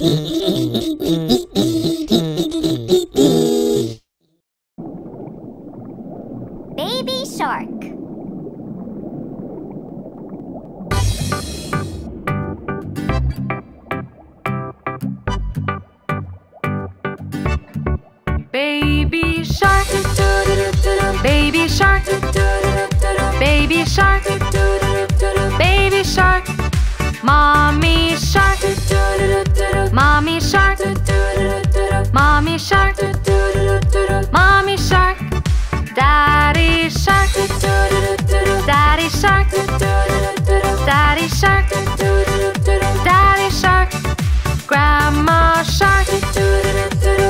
Mm-hmm. Daddy Shark. Daddy Shark. Daddy Shark. Grandma Shark.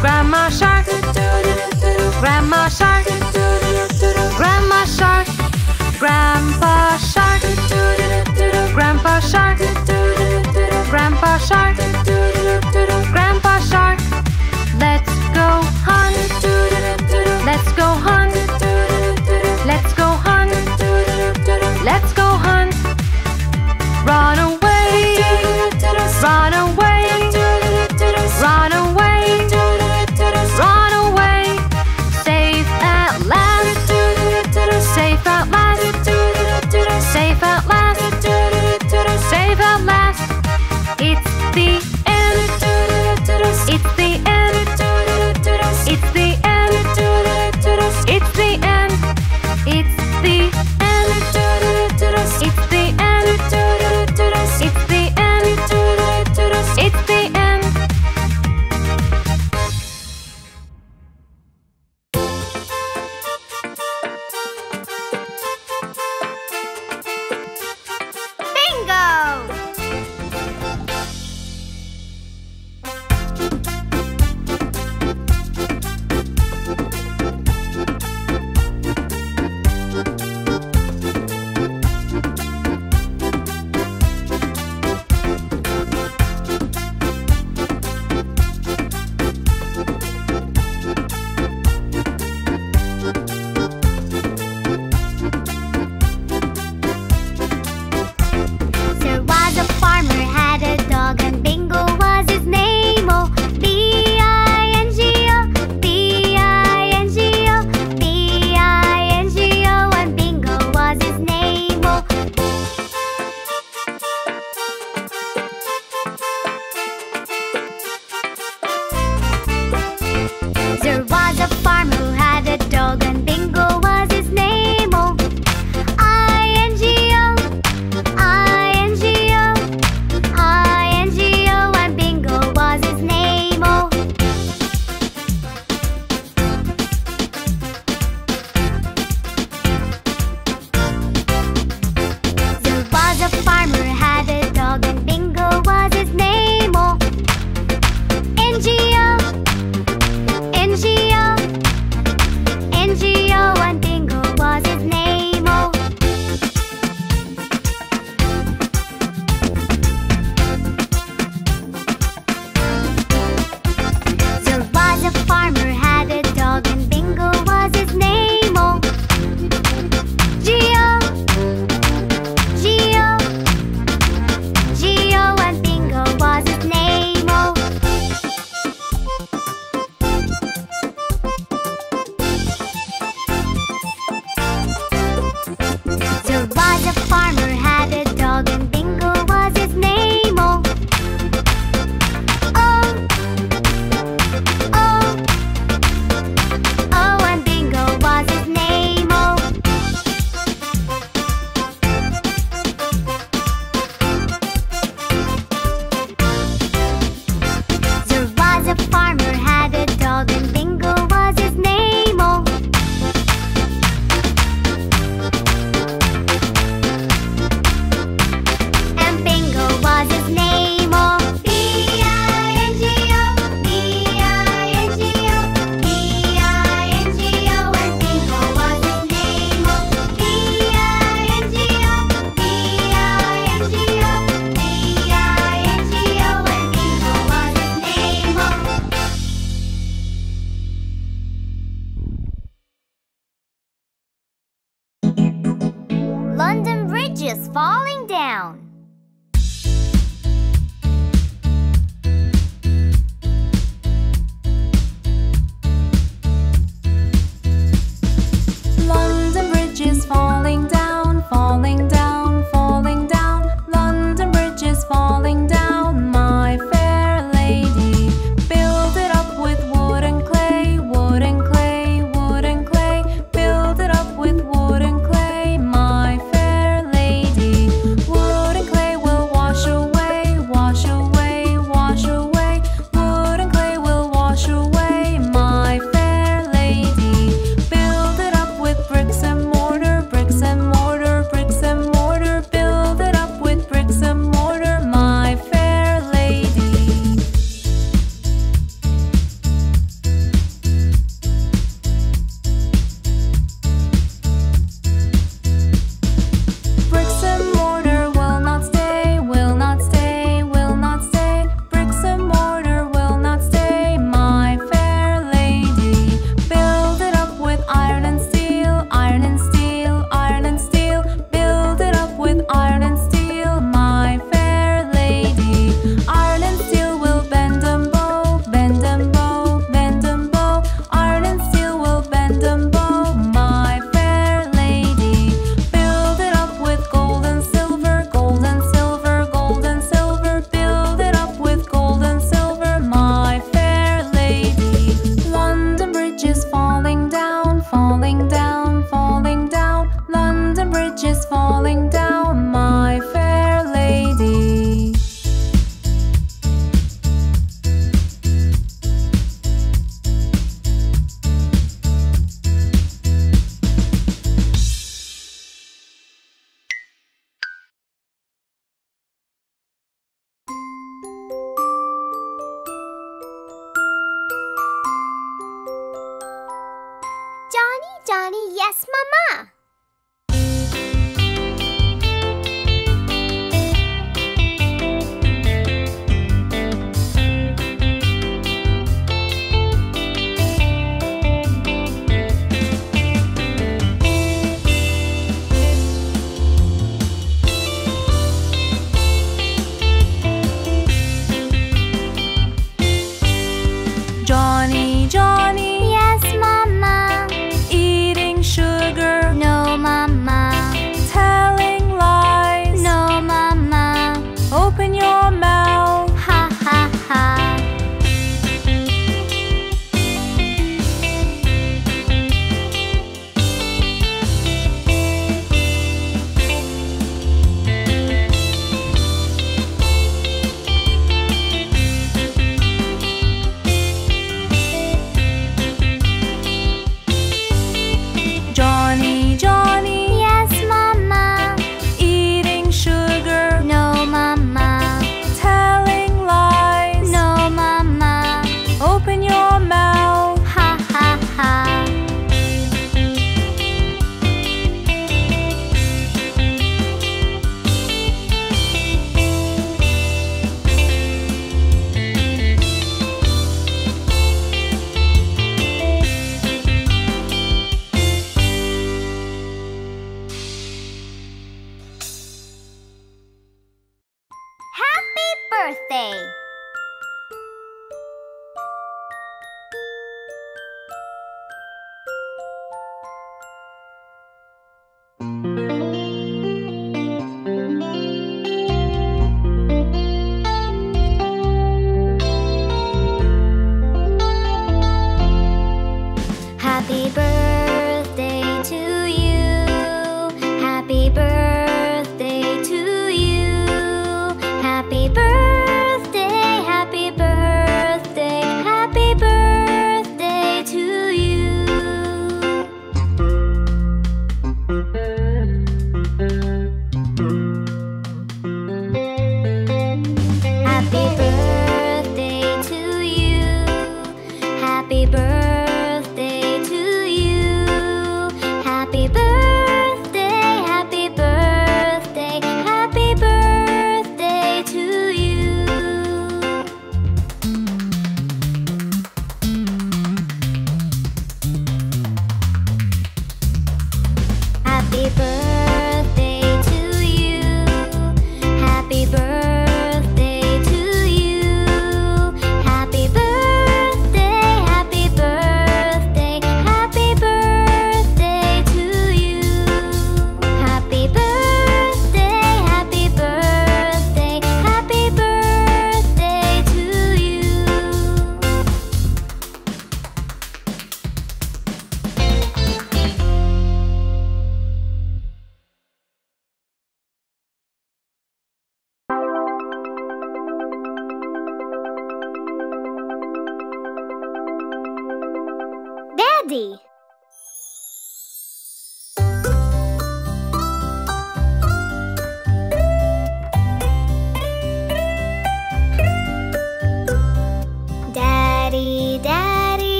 Grandma Shark. Grandma Shark. Grandma Shark. Grandpa Shark. Grandpa Shark. Grandpa Shark.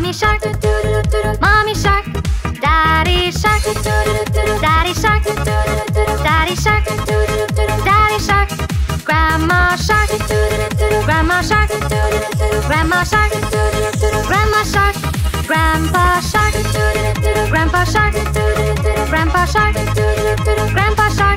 Mommy shark, mommy shark, daddy shark, daddy shark, daddy shark, daddy shark, grandma shark, grandma shark, grandma shark, grandma shark, grandpa shark, grandpa shark, grandpa shark, grandpa shark.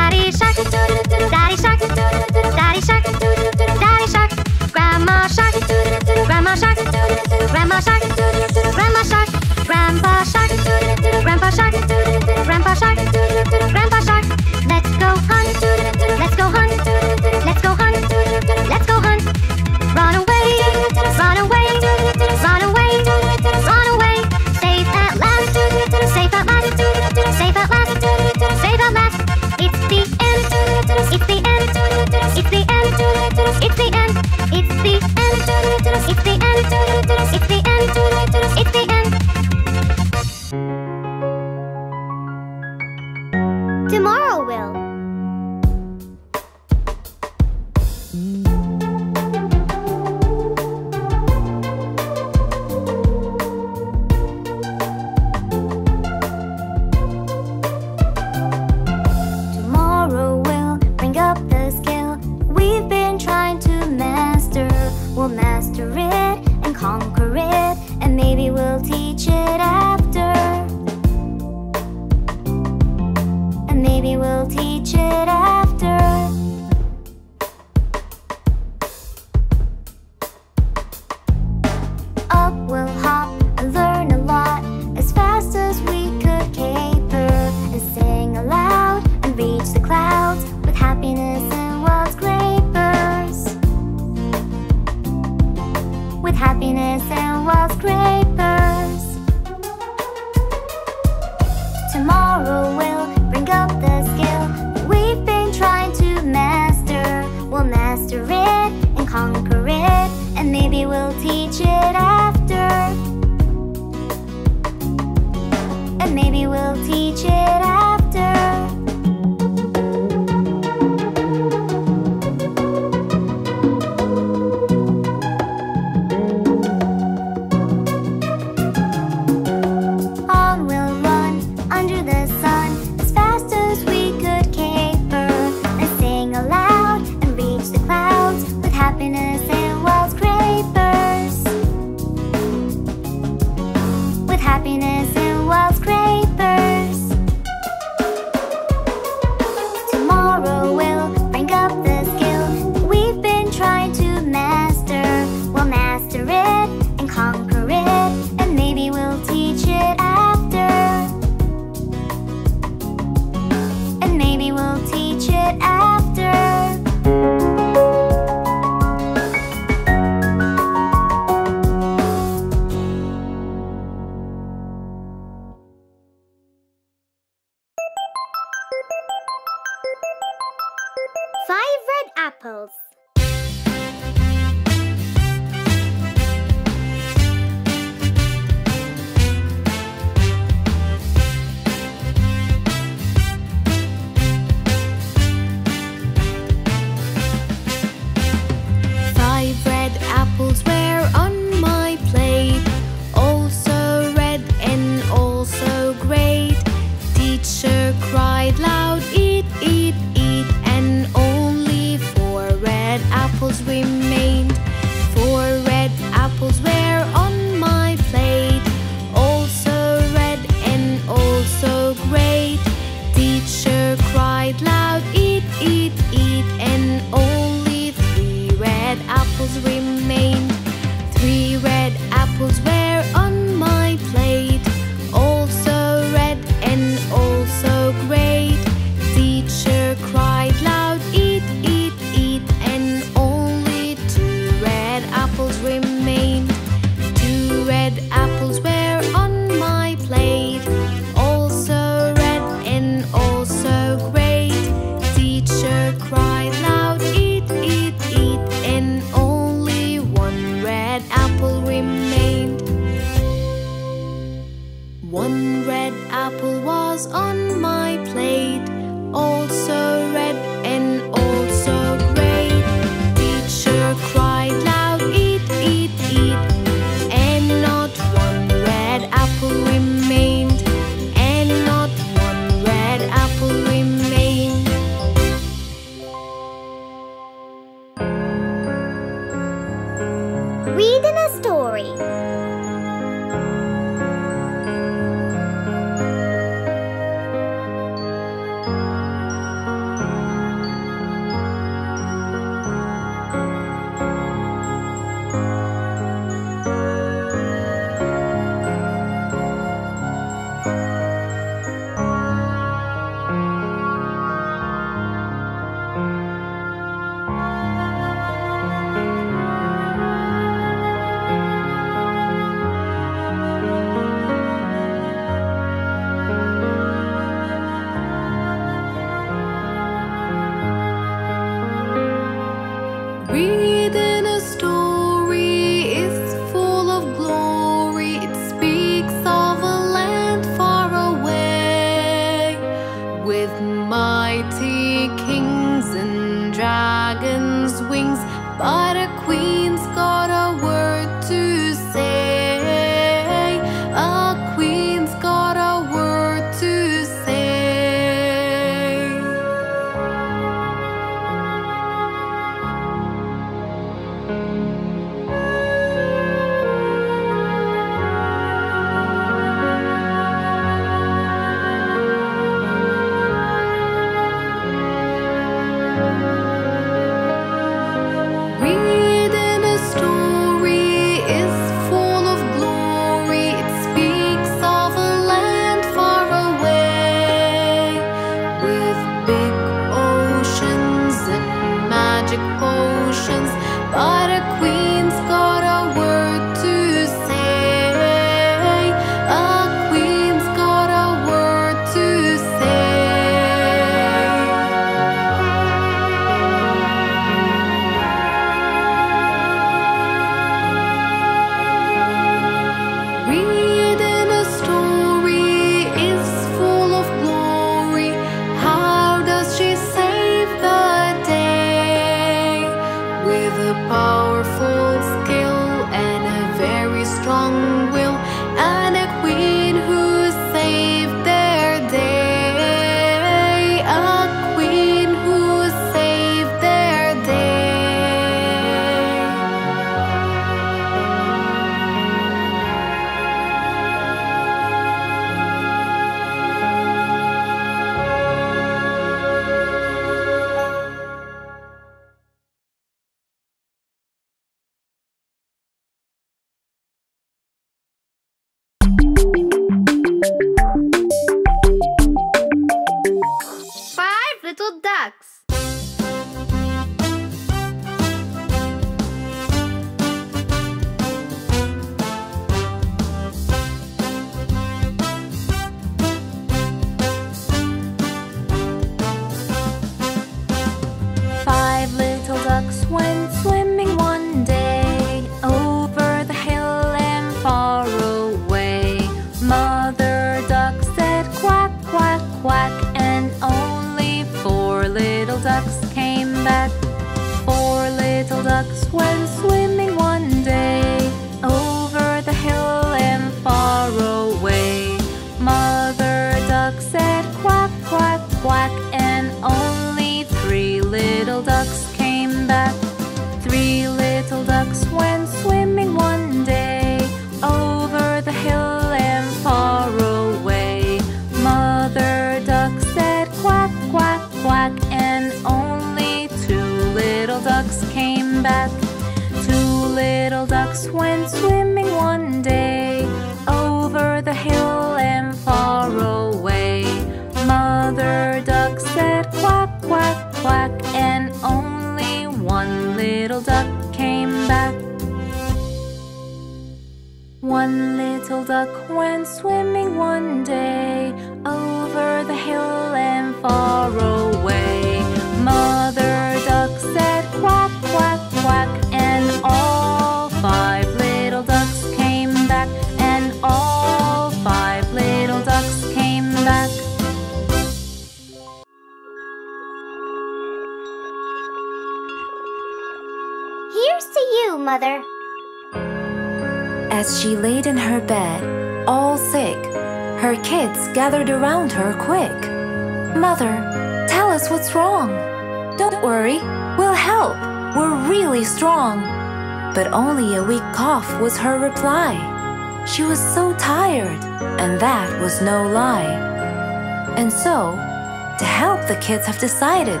kids have decided,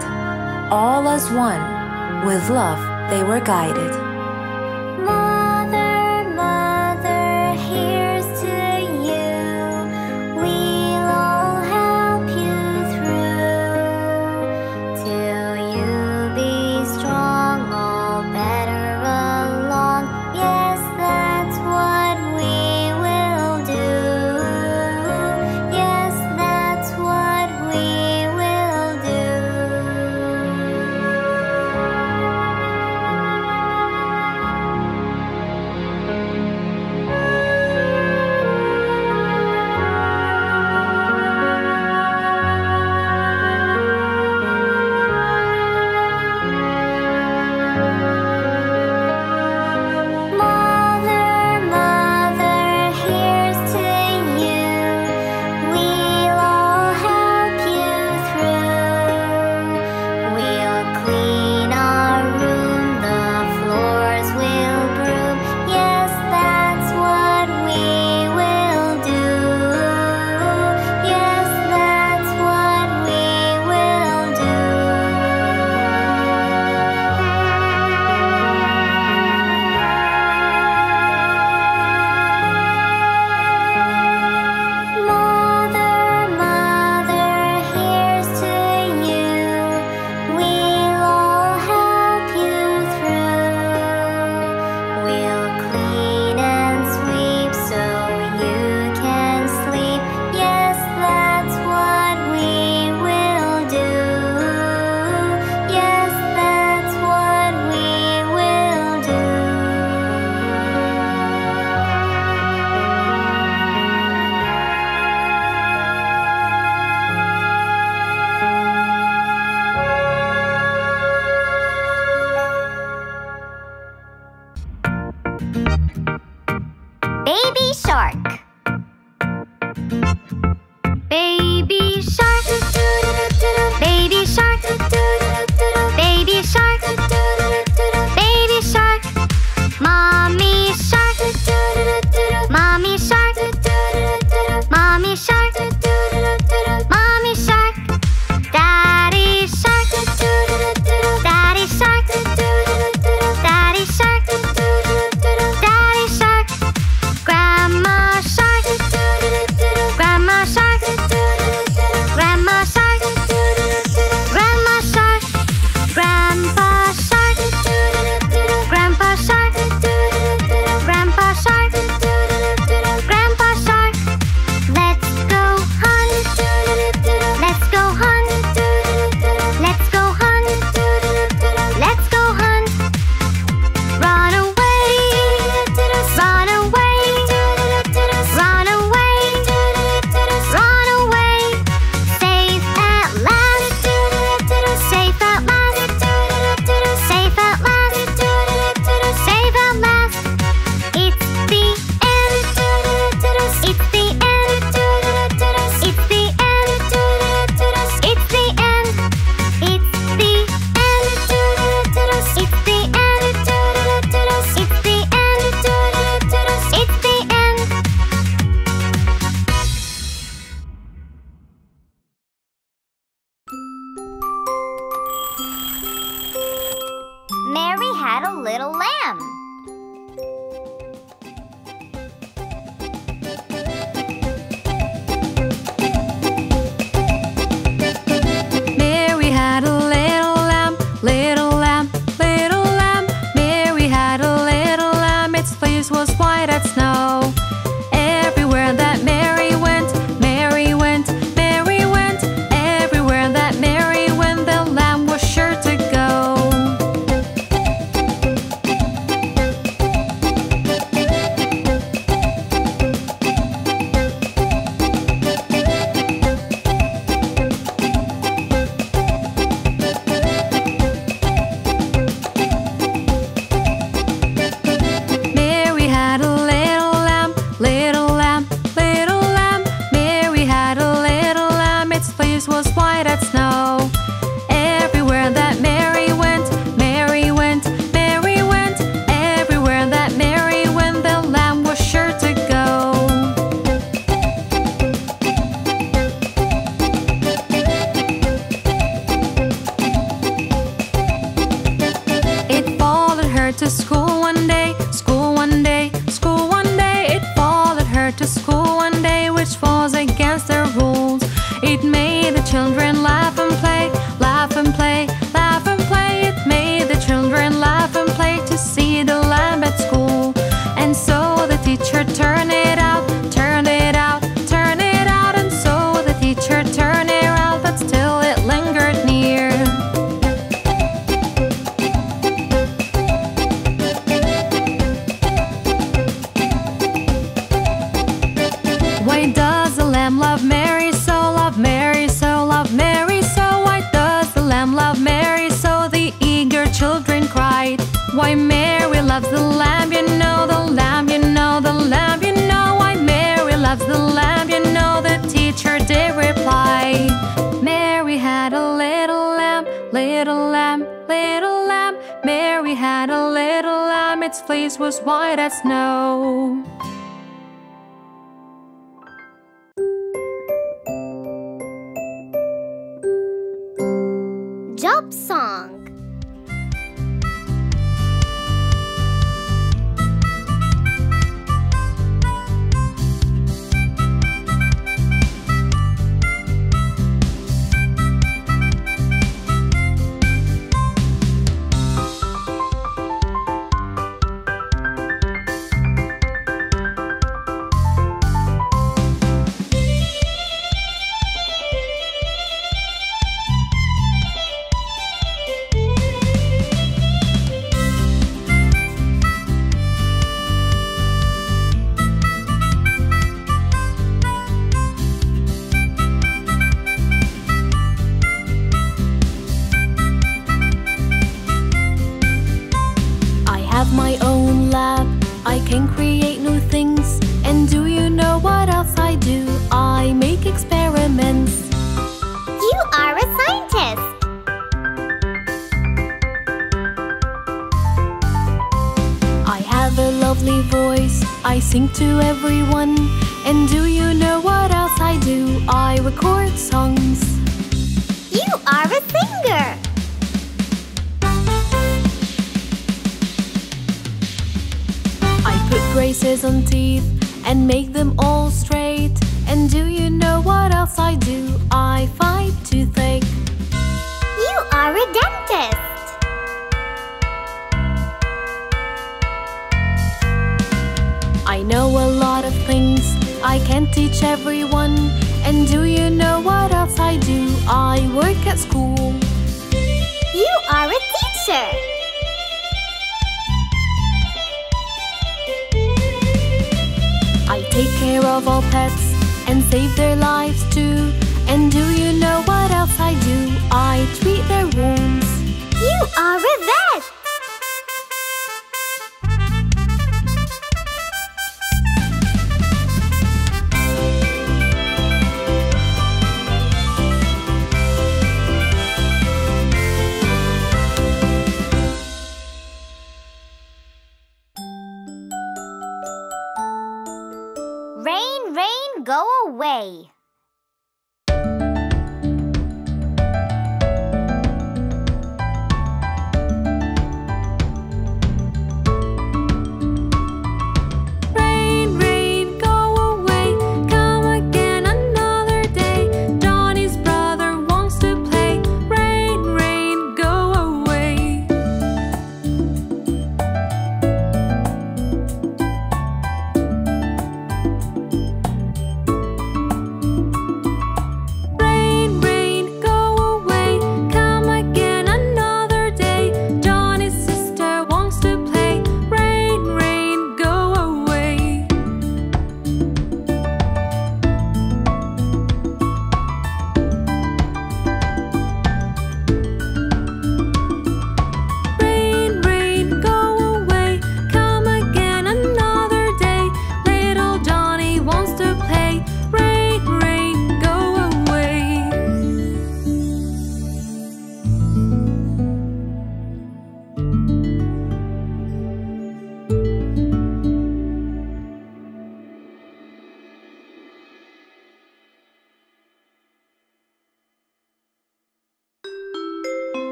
all as one, with love they were guided.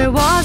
there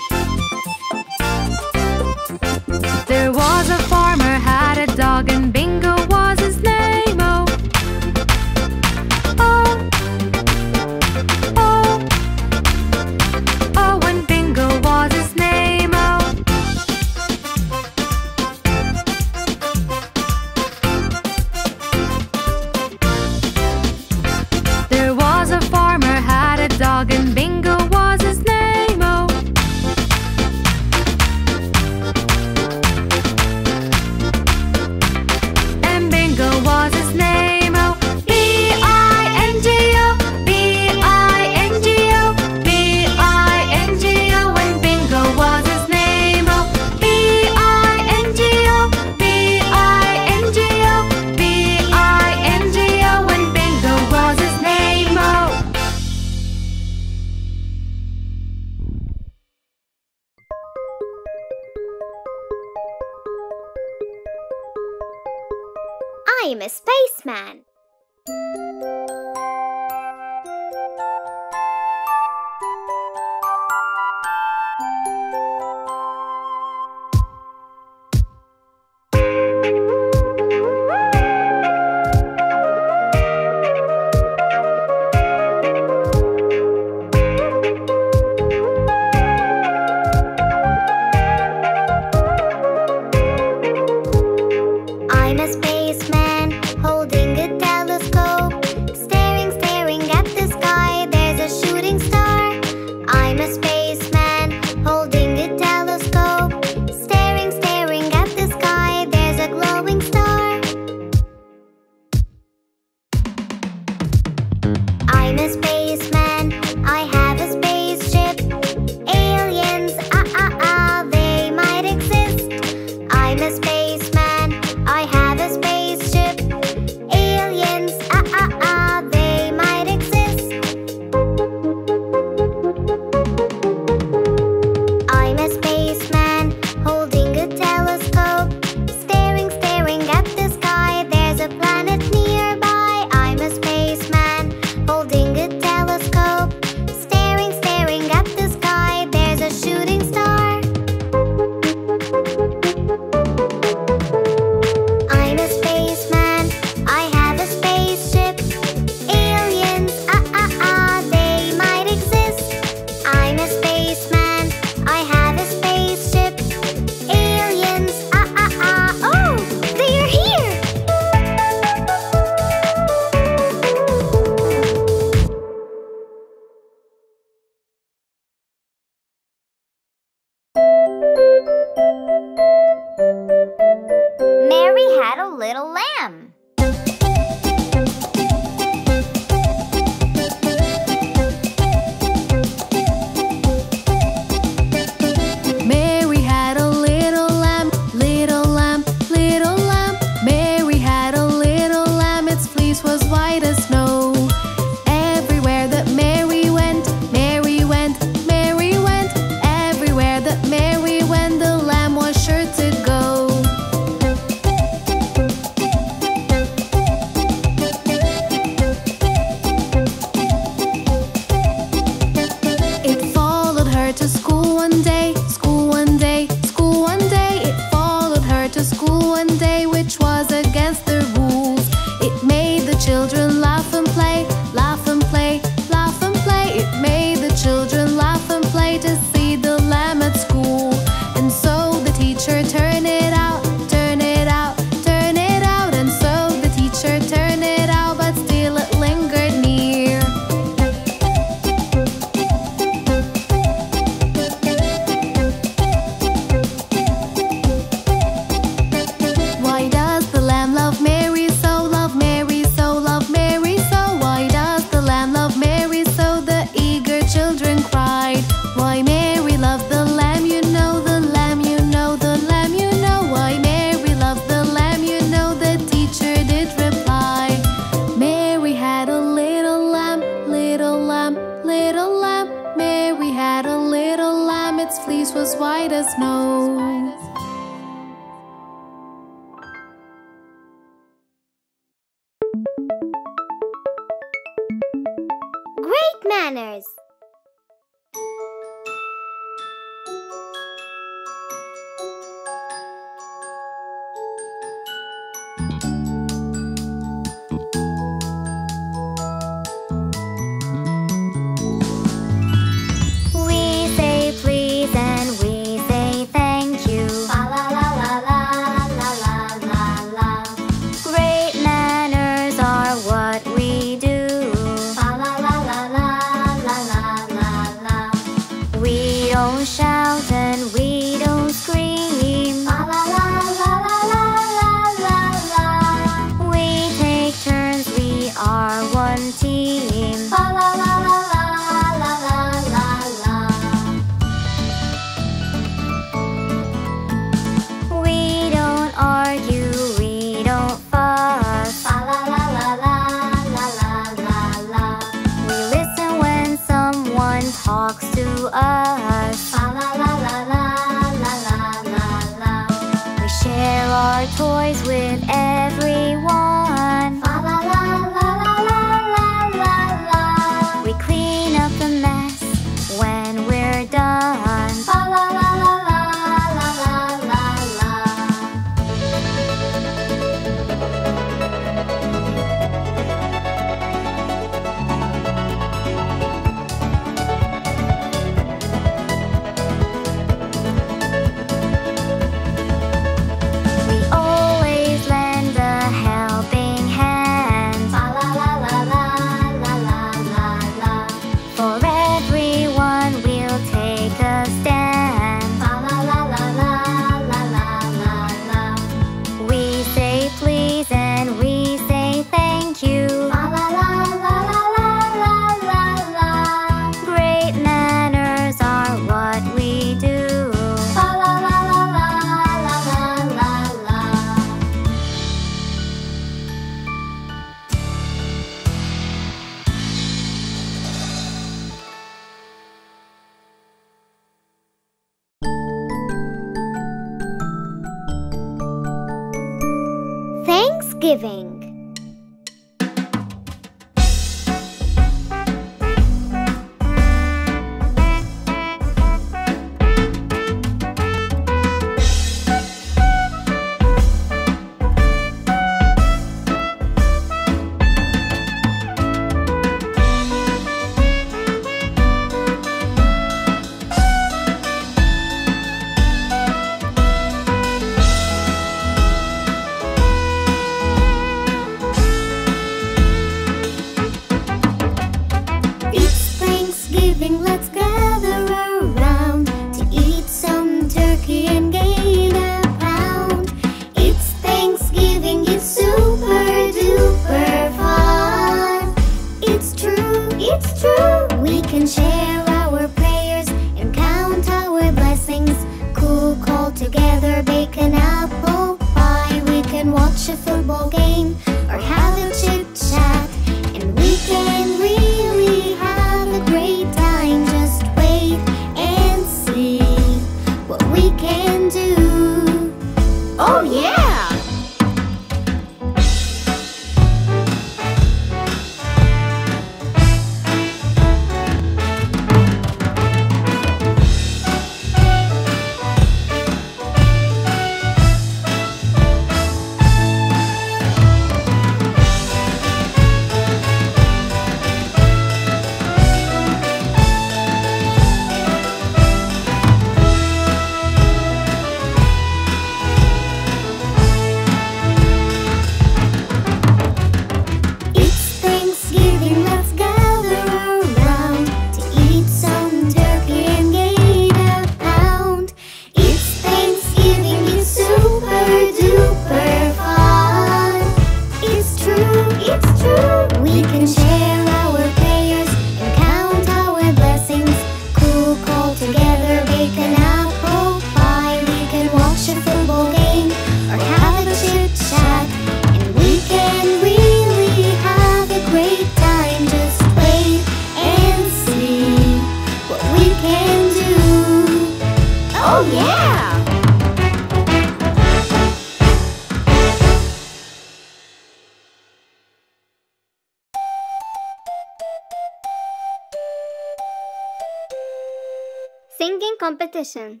Singing.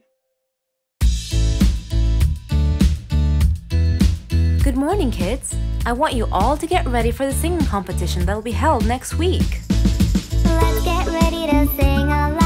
Good morning, kids. I want you all to get ready for the singing competition that will be held next week. Let's get ready to sing aloud,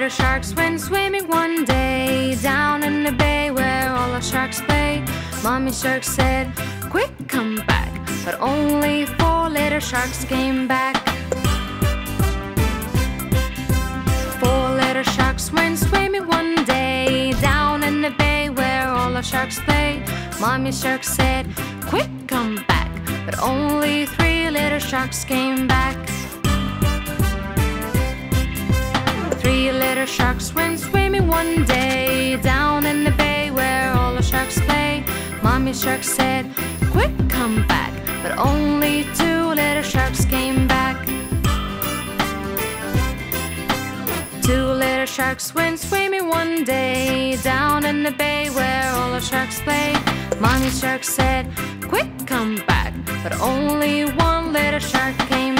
Little sharks went swimming one day down in the bay where all the sharks play. Mommy shark said, Quick, come back. But only four little sharks came back. Four little sharks went swimming one day down in the bay where all the sharks play. Mommy shark said, Quick, come back. But only three little sharks came back. Three little sharks went swimming one day down in the bay where all the sharks play. Mommy shark said, Quick, come back. But only two little sharks came back. Two little sharks went swimming one day down in the bay where all the sharks play. Mommy shark said, Quick, come back. But only one little shark came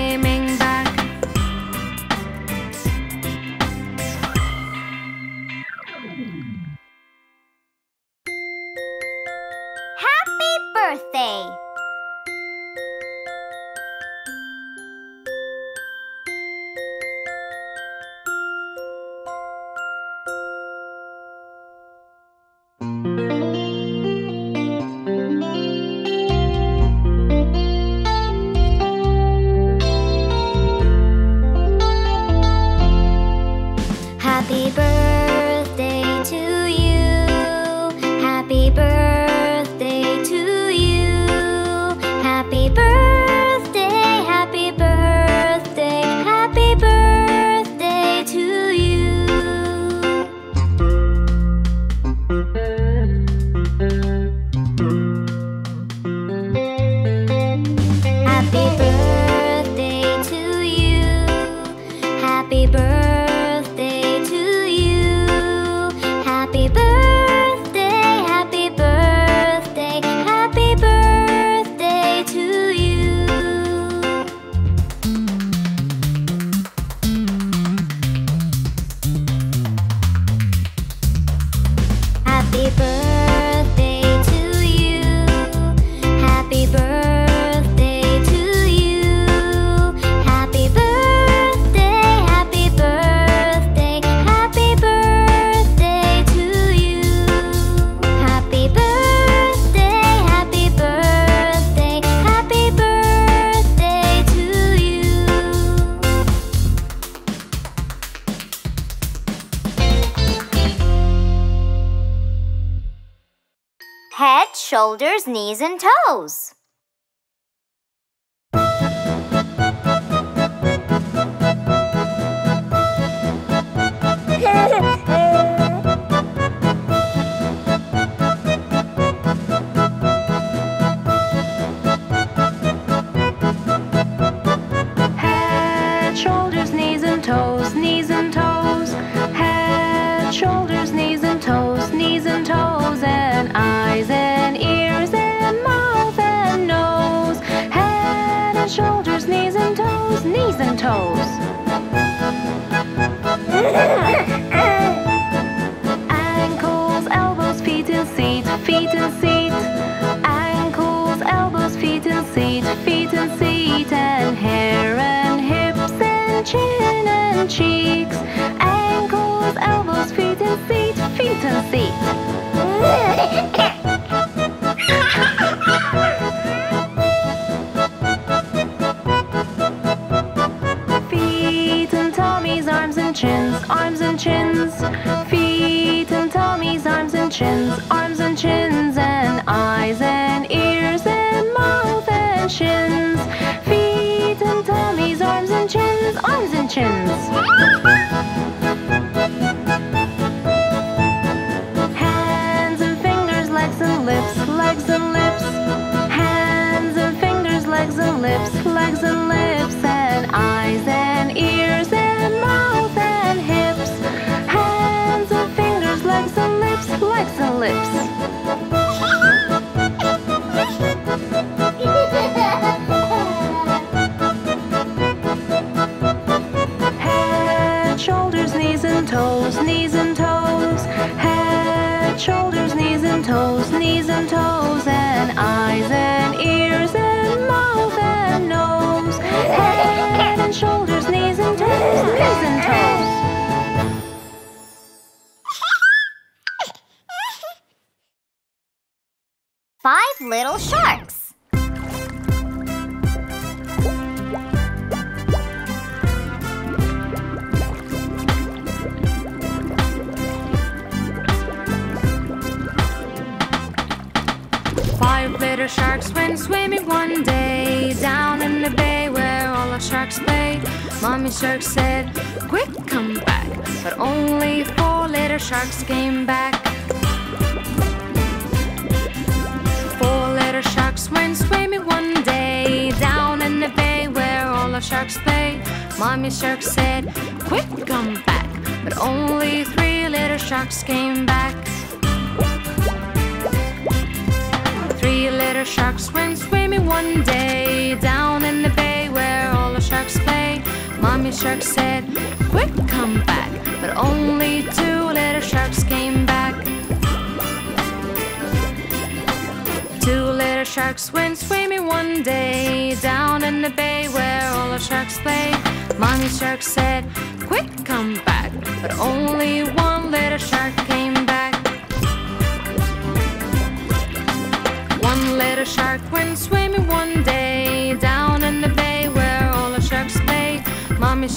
nose. lips, legs, and legs. sharks came back. Three little sharks went swimming one day down in the bay where all the sharks play. Mommy shark said, Quick, come back. But only two little sharks came back. Two little sharks went swimming one day down in the bay where all the sharks play.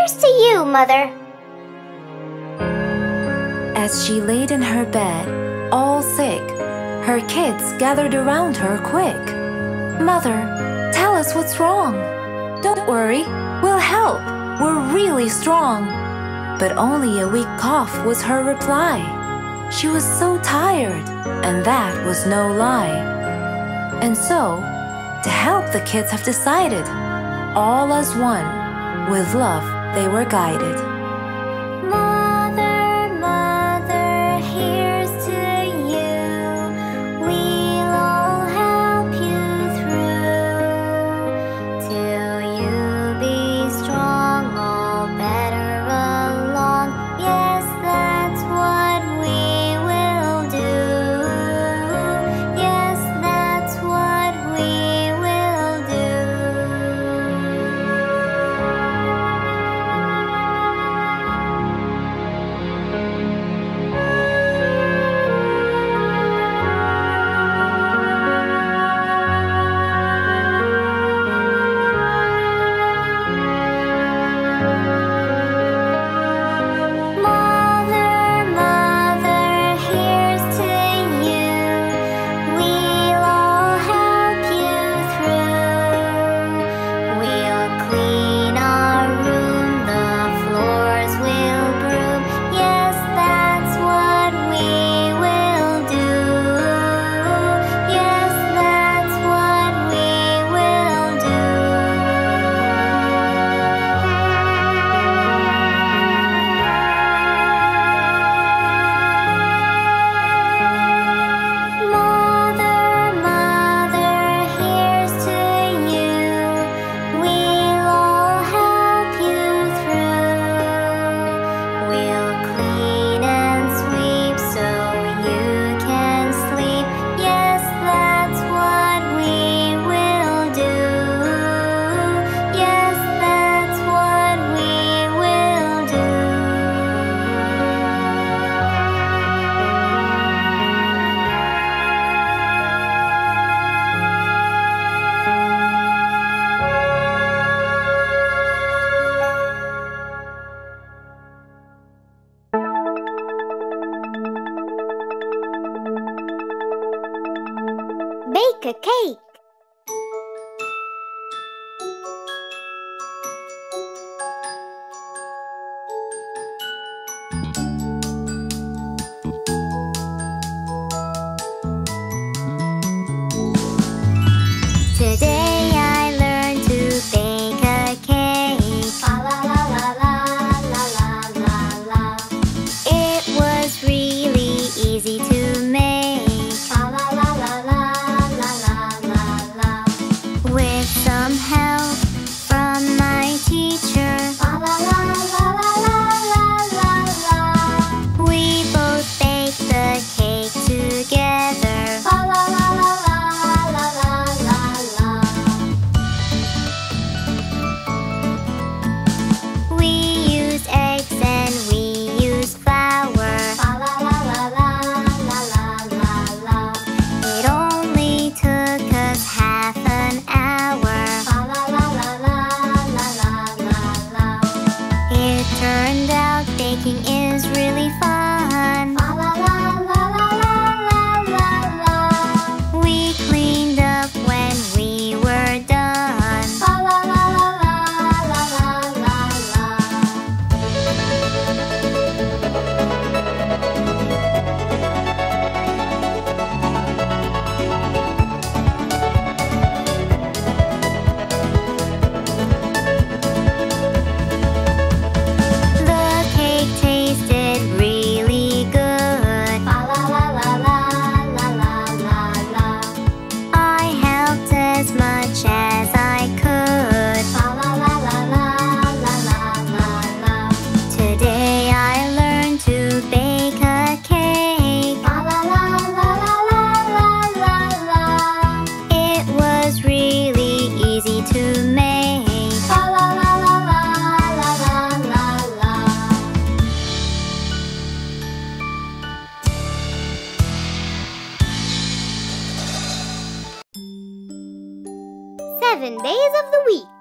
Here's to you, Mother. As she laid in her bed, all sick, her kids gathered around her quick. Mother, tell us what's wrong. Don't worry, we'll help. We're really strong. But only a weak cough was her reply. She was so tired, and that was no lie. And so, to help, the kids have decided, all as one, with love they were guided. seven days of the week.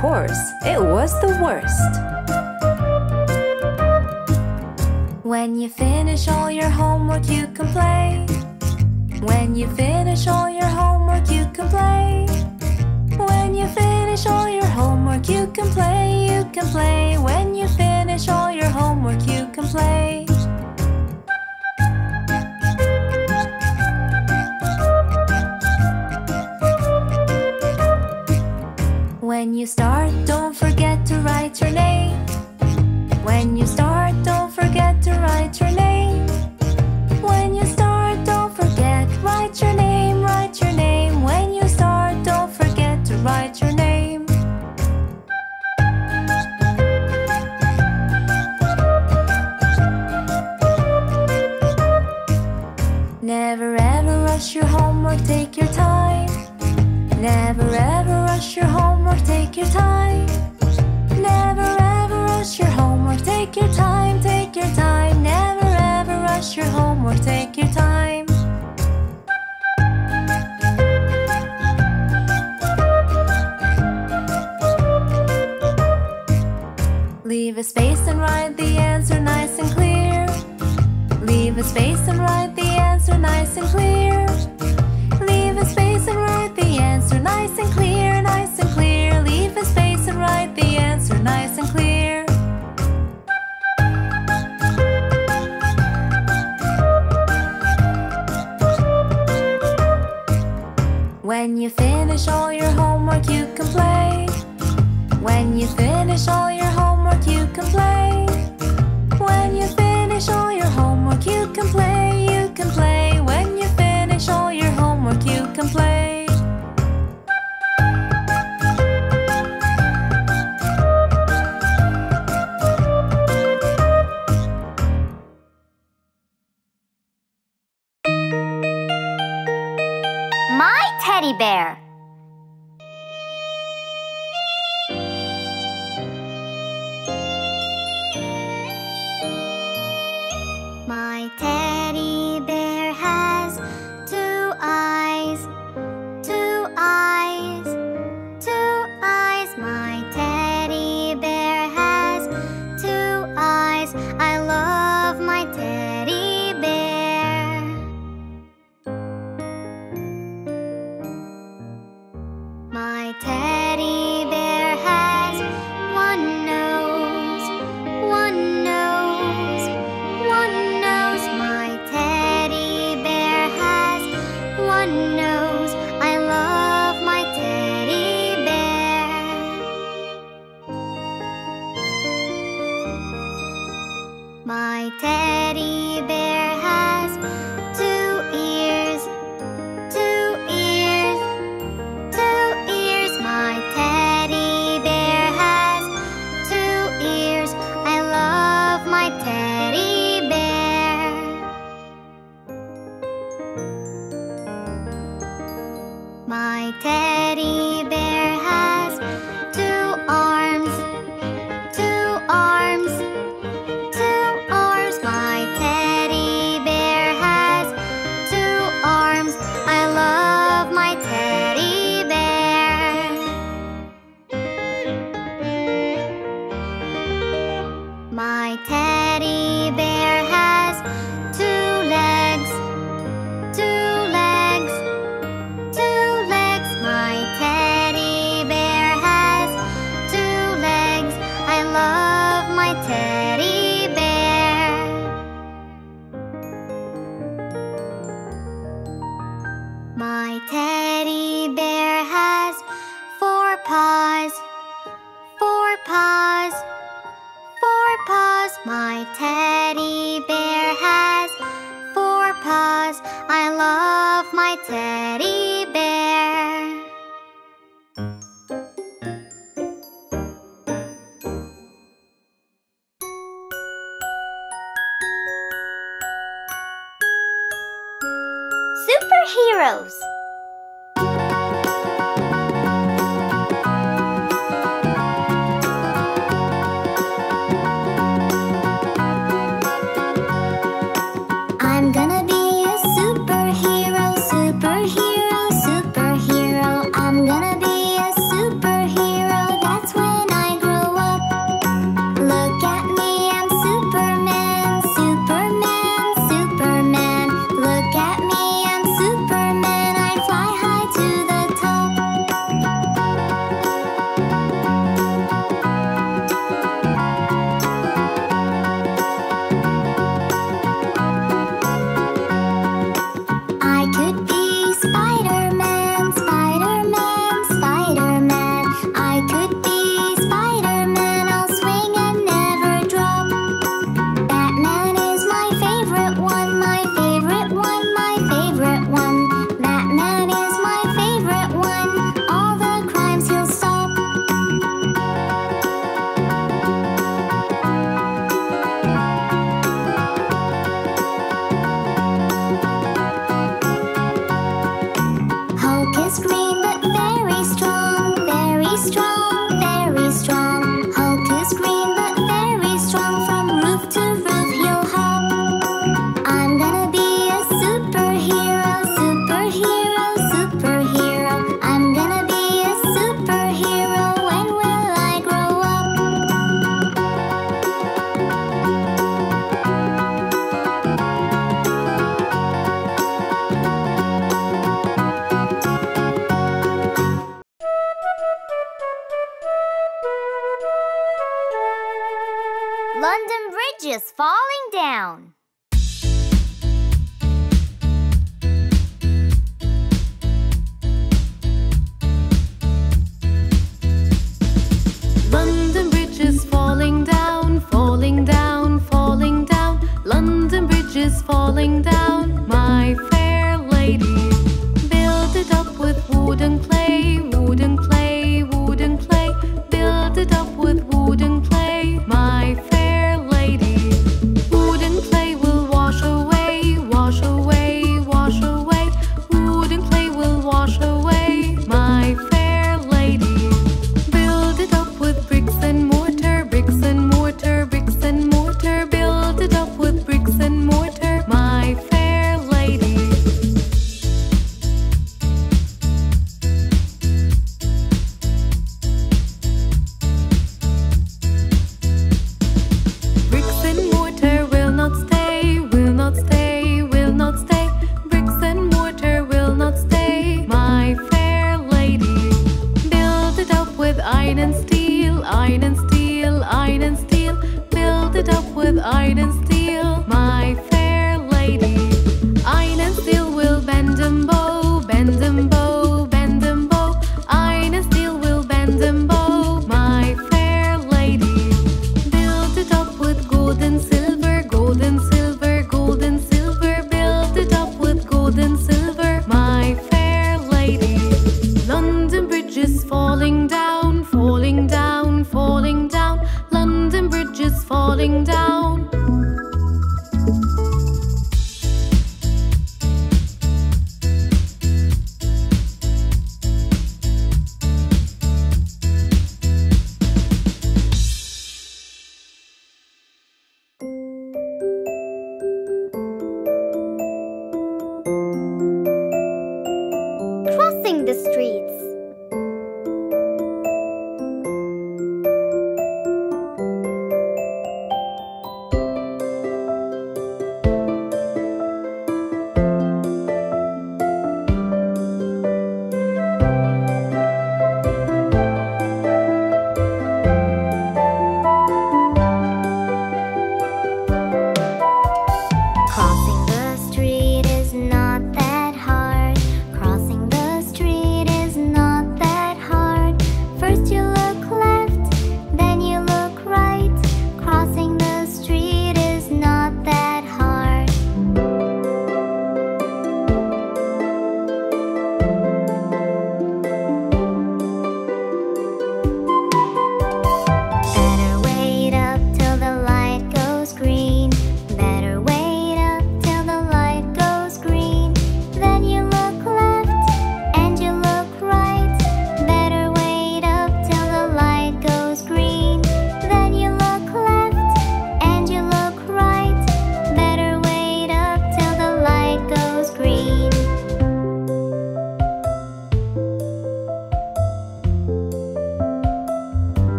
Course, it was the worst. When you start, don't forget to write your name. When you start, don't forget to write your name. When you start, don't forget, write your name, write your name. When you start, don't forget to write your name. Never ever rush your homework, take your time. Never ever rush your homework, take your time. Never ever rush your homework, take your time, take your time. Never ever rush your homework, take your time. Leave a space and write the answer nice and clear. Leave a space and write the answer nice and clear. Leave a space and write the answer nice and clear, nice and clear. The answer nice and clear. When you finish all your homework, you can play. When you finish all your homework, you can play. When you finish all your homework, you can play, you can play. When you finish all your homework, you can play.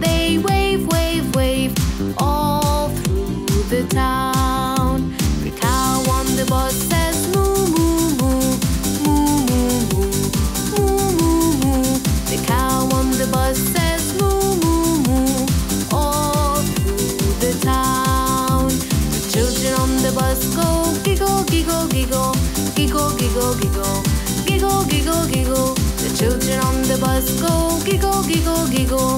they wave, wave, wave all through the town. The cow on the bus says moo, moo, moo, moo, moo, moo, moo, moo, moo. The cow on the bus says moo, moo, moo all through the town. The children on the bus go giggle, giggle, giggle, giggle, giggle, giggle, giggle, giggle, giggle. The children on the bus go giggle, giggle, giggle.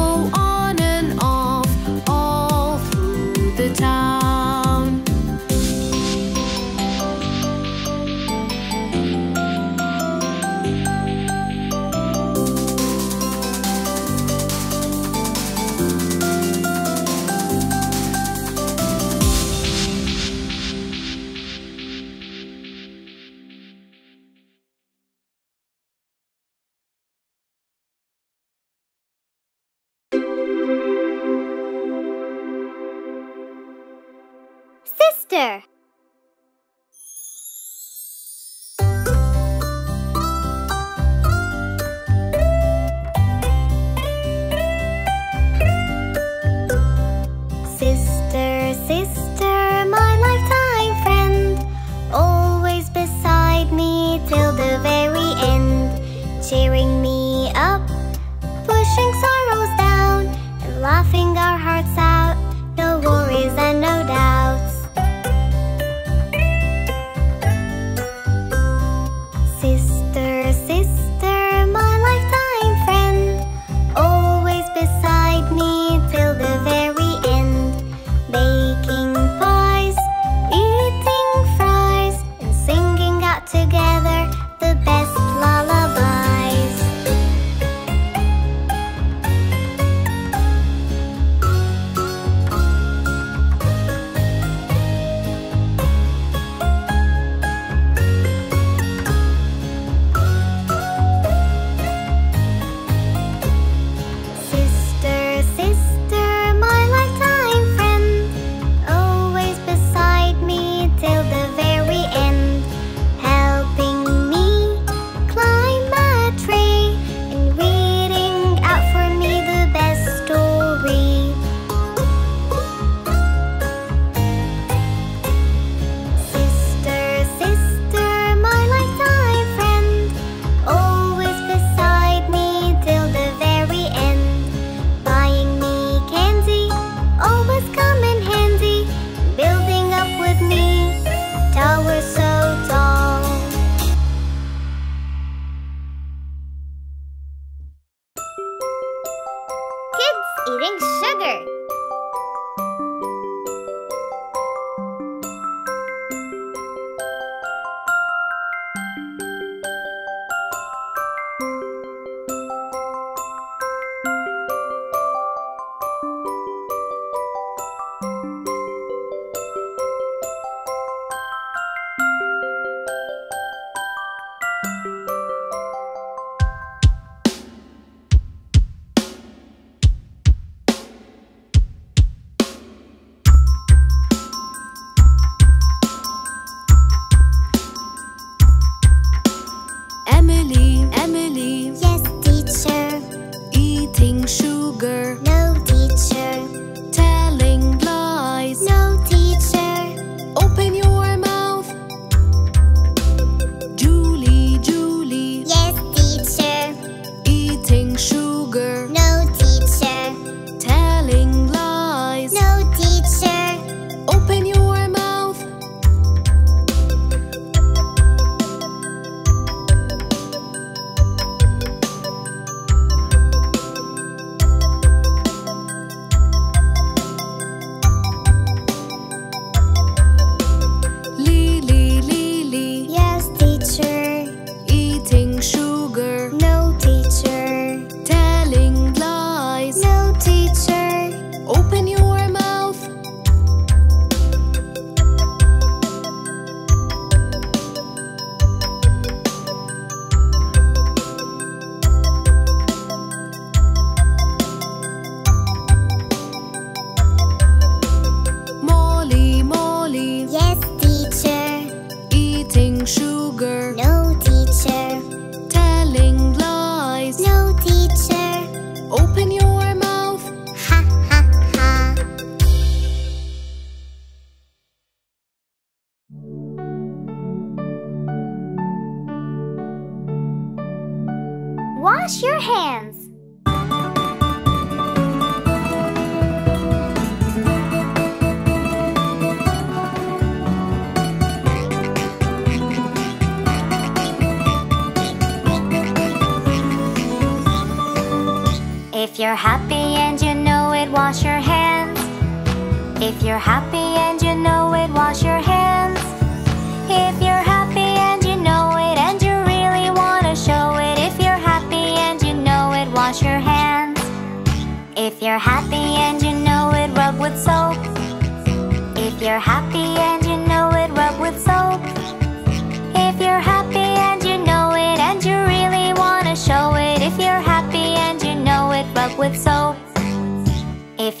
happy.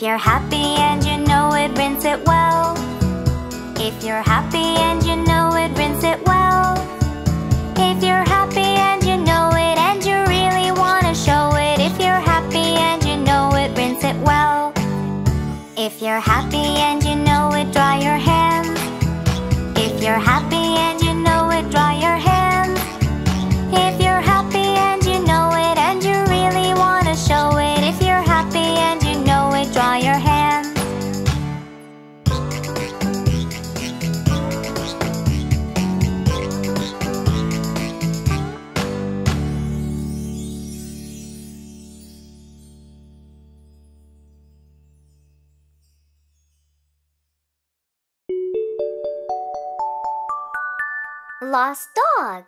If you're happy and you know it, rinse it well. If you're happy and you know it, rinse it well. If you're happy and you know it and you really wanna show it. If you're happy and you know it, rinse it well. If you're happy and you know it, dry your hands If you're happy dog.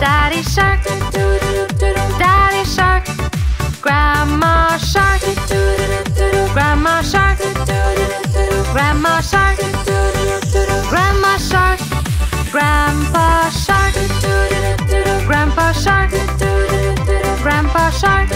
Daddy Shark, Daddy Shark, Grandma Shark, Grandma Shark, Grandma Shark, Grandma Shark, Grandpa Shark, Grandpa Shark, Grandpa Shark.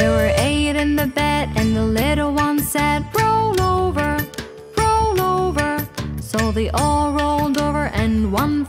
There were eight in the bed and the little one said, roll over, roll over. So they all rolled over and one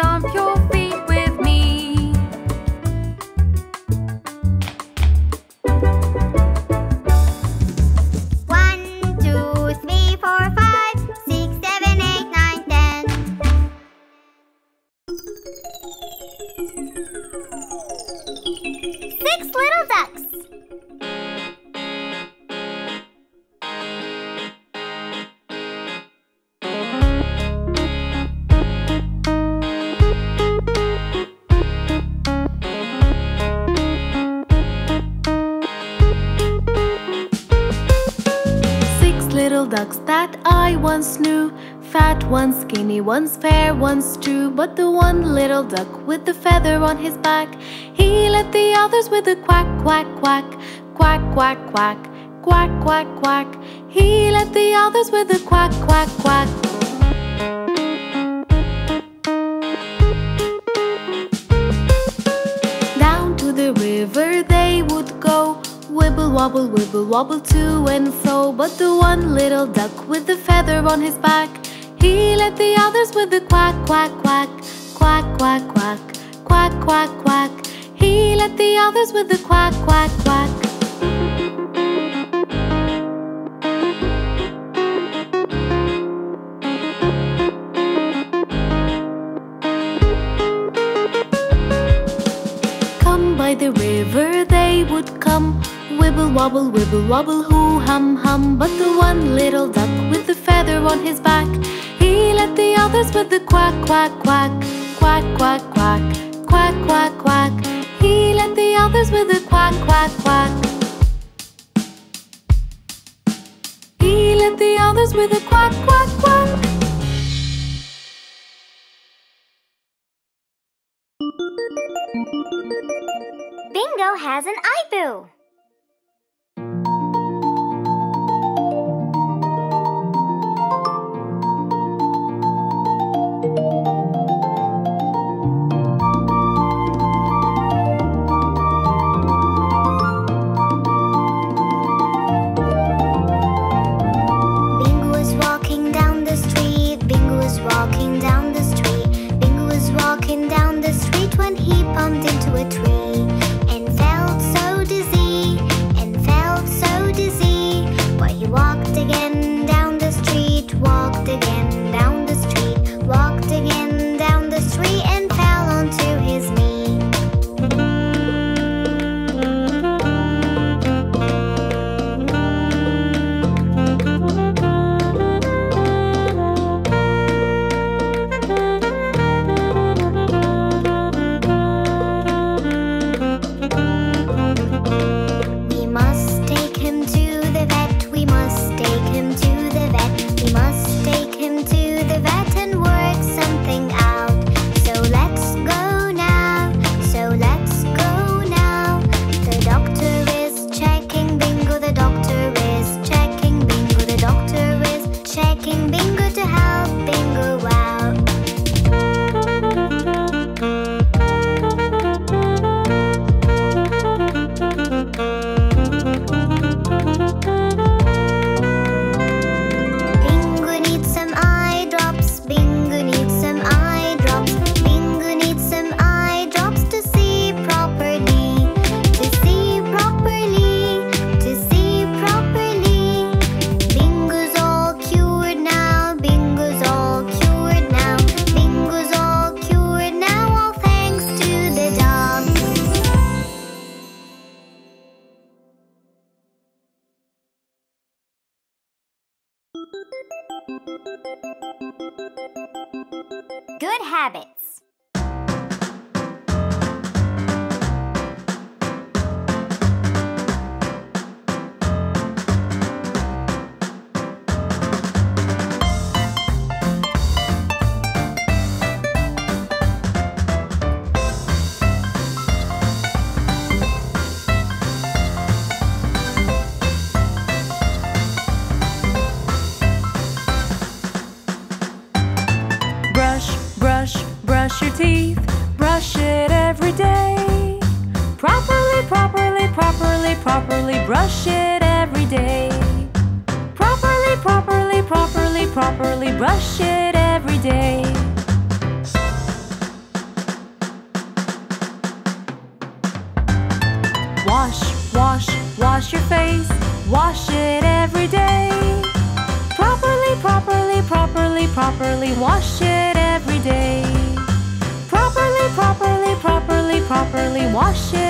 stomp your feet. One's fair, one's true. But the one little duck with the feather on his back, he led the others with a quack, quack, quack, quack, quack, quack, quack, quack, quack. He led the others with a quack, quack, quack. Down to the river they would go. Wibble wobble, wibble wobble to and fro. But the one little duck with the feather on his back, he led the others with the quack, quack, quack, quack, quack, quack, quack, quack, quack. He led the others with the quack, quack, quack. Come by the river they would come Wibble wobble, wibble wobble, hoo hum hum But the one little duck with the feather on his back Led the others with the quack quack quack Quack quack quack, quack quack quack. He led the others with the quack quack quack. He led the others with a quack quack quack. Bingo has an IBoo. Bingo Wash, wash, wash your face. Wash it every day. Properly, properly, properly, properly wash it every day. Properly, properly, properly, properly wash it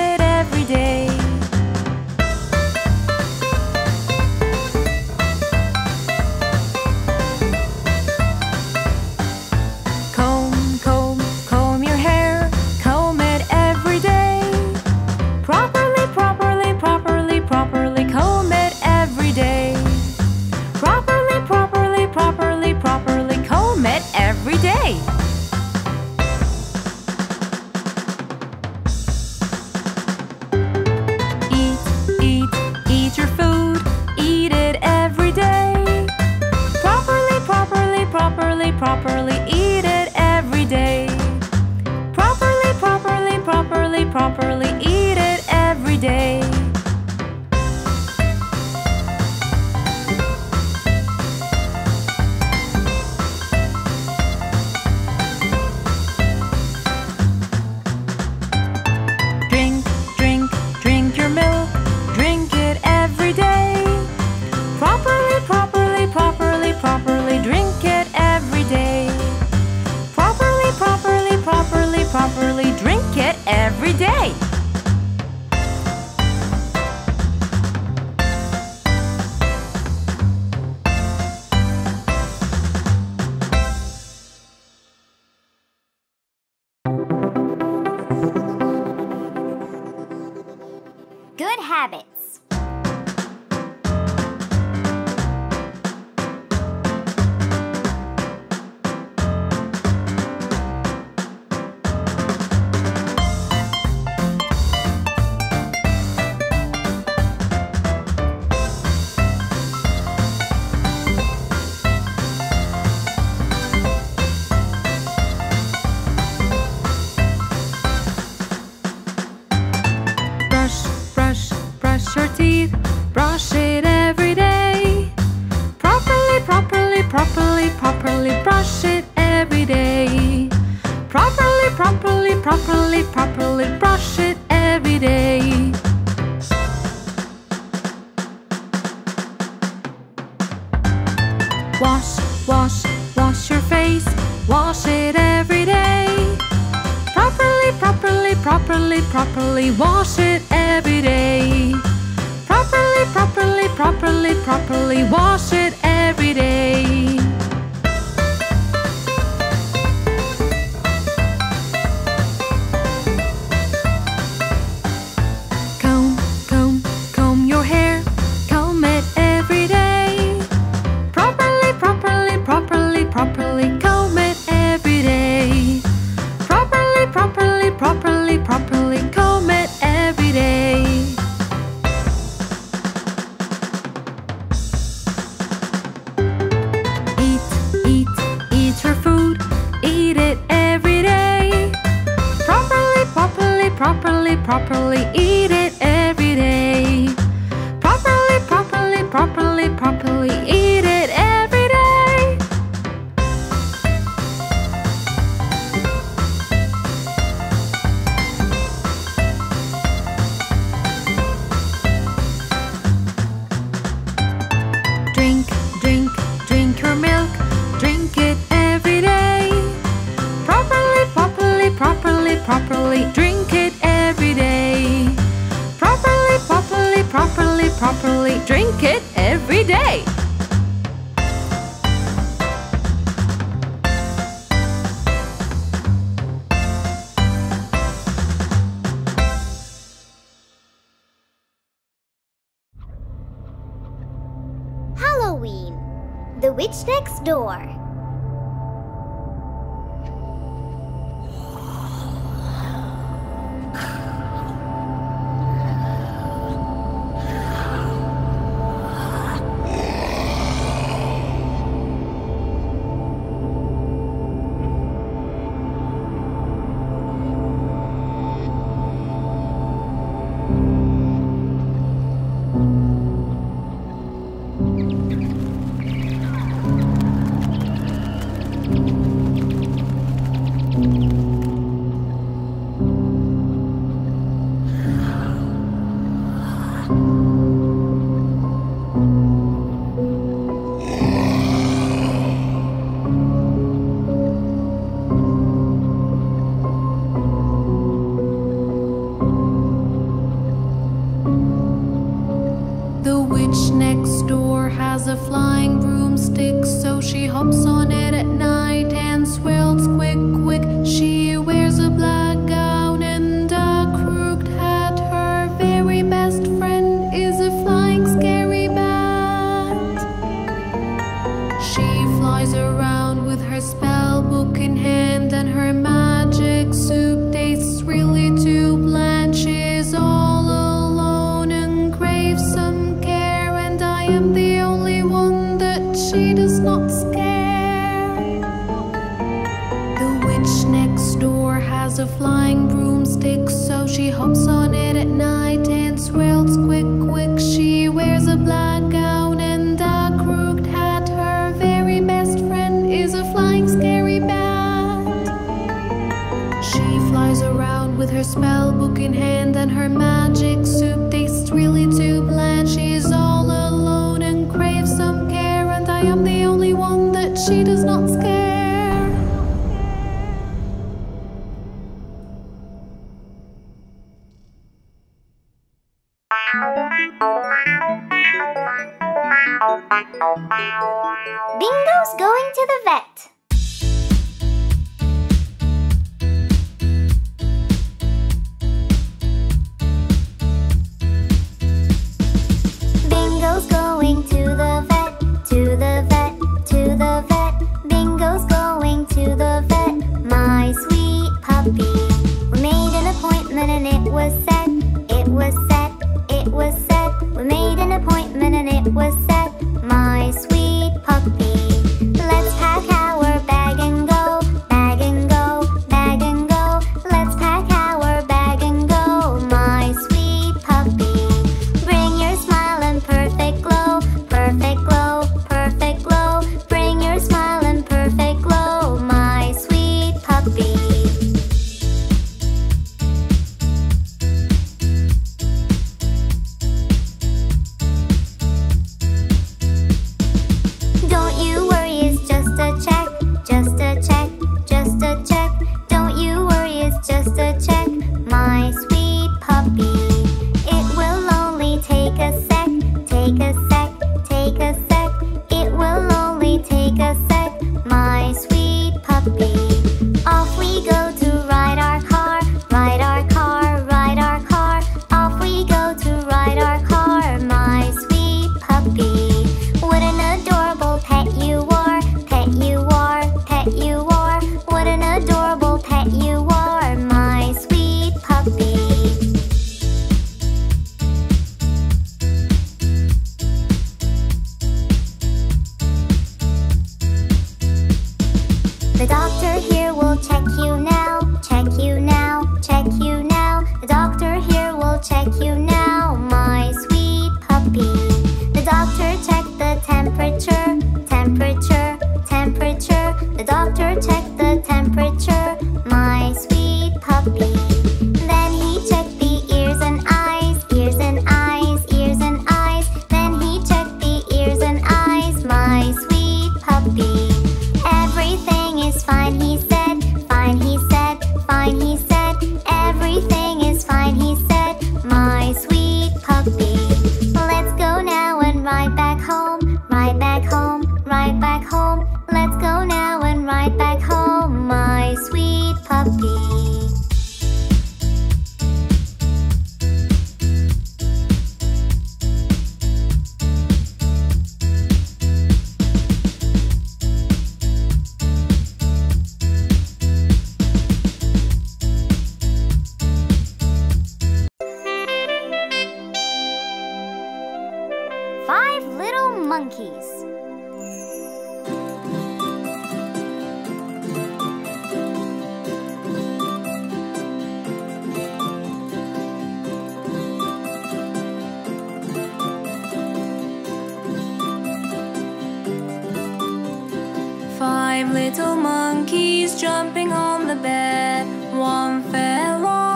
five little monkeys jumping on the bed. One fell off.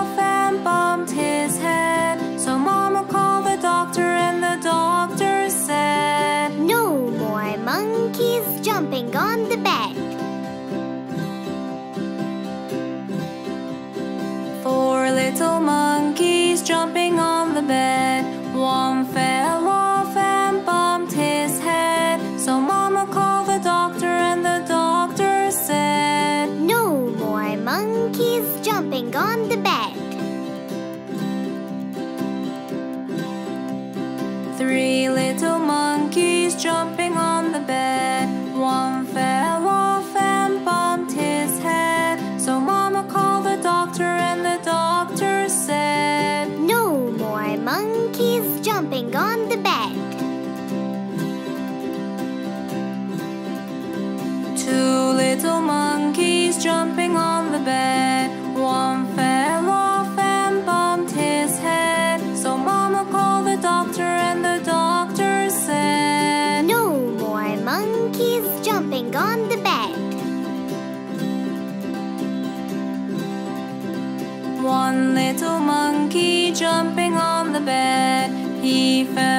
The bed. He fell